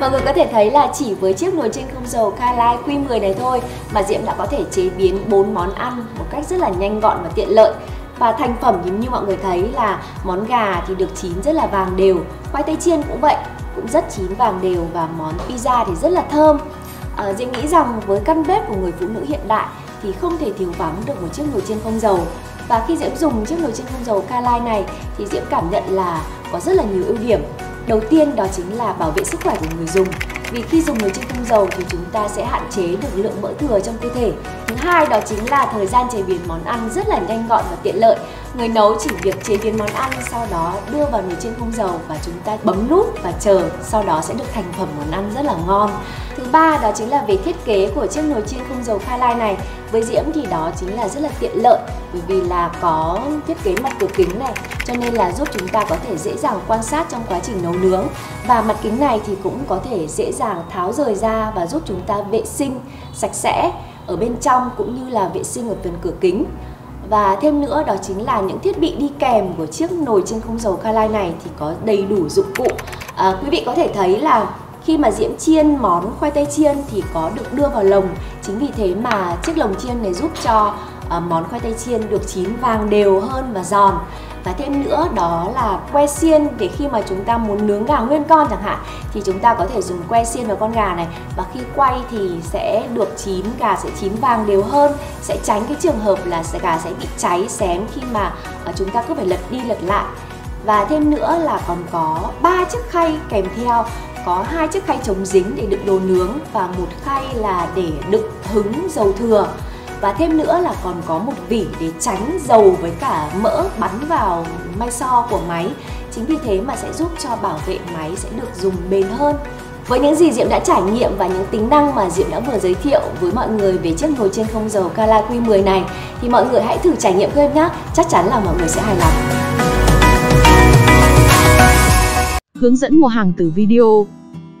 Mọi người có thể thấy là chỉ với chiếc nồi chiên không dầu Kalai Q10 này thôi mà Diễm đã có thể chế biến 4 món ăn một cách rất là nhanh gọn và tiện lợi. Và thành phẩm thì như mọi người thấy là món gà thì được chín rất là vàng đều, khoai tây chiên cũng vậy, cũng rất chín vàng đều và món pizza thì rất là thơm. À, Diễm nghĩ rằng với căn bếp của người phụ nữ hiện đại thì không thể thiếu vắng được một chiếc nồi chiên không dầu. Và khi Diễm dùng chiếc nồi chiên không dầu Kalai này thì Diễm cảm nhận là có rất là nhiều ưu điểm. Đầu tiên đó chính là bảo vệ sức khỏe của người dùng vì khi dùng nồi chiên không dầu thì chúng ta sẽ hạn chế được lượng mỡ thừa trong cơ thể. Thứ hai đó chính là thời gian chế biến món ăn rất là nhanh gọn và tiện lợi. Người nấu chỉ việc chế biến món ăn sau đó đưa vào nồi chiên không dầu và chúng ta bấm nút và chờ, sau đó sẽ được thành phẩm món ăn rất là ngon. Thứ ba đó chính là về thiết kế của chiếc nồi chiên không dầu Khai này. Với Diễm thì đó chính là rất là tiện lợi bởi vì là có thiết kế mặt cửa kính này cho nên là giúp chúng ta có thể dễ dàng quan sát trong quá trình nấu nướng. Và mặt kính này thì cũng có thể dễ dàng tháo rời ra và giúp chúng ta vệ sinh sạch sẽ ở bên trong cũng như là vệ sinh ở phần cửa kính. Và thêm nữa đó chính là những thiết bị đi kèm của chiếc nồi chiên không dầu Kalai này thì có đầy đủ dụng cụ. À, quý vị có thể thấy là khi mà Diễm chiên món khoai tây chiên thì có được đưa vào lồng. Chính vì thế mà chiếc lồng chiên này giúp cho uh, món khoai tây chiên được chín vàng đều hơn và giòn. Và thêm nữa đó là que xiên. Để khi mà chúng ta muốn nướng gà nguyên con chẳng hạn thì chúng ta có thể dùng que xiên vào con gà này. Và khi quay thì sẽ được chín gà sẽ chín vàng đều hơn. Sẽ tránh cái trường hợp là gà sẽ bị cháy xém khi mà ờ, chúng ta cứ phải lật đi lật lại. Và thêm nữa là còn có ba chiếc khay kèm theo có hai chiếc khay chống dính để đựng đồ nướng và một khay là để đựng hứng dầu thừa. Và thêm nữa là còn có một vỉ để tránh dầu với cả mỡ bắn vào may so của máy. Chính vì thế mà sẽ giúp cho bảo vệ máy sẽ được dùng bền hơn. Với những gì Diệm đã trải nghiệm và những tính năng mà Diệm đã vừa giới thiệu với mọi người về chiếc nồi trên không dầu Kala Q10 này thì mọi người hãy thử trải nghiệm thêm nhé, chắc chắn là mọi người sẽ hài lòng. Hướng dẫn mua hàng từ video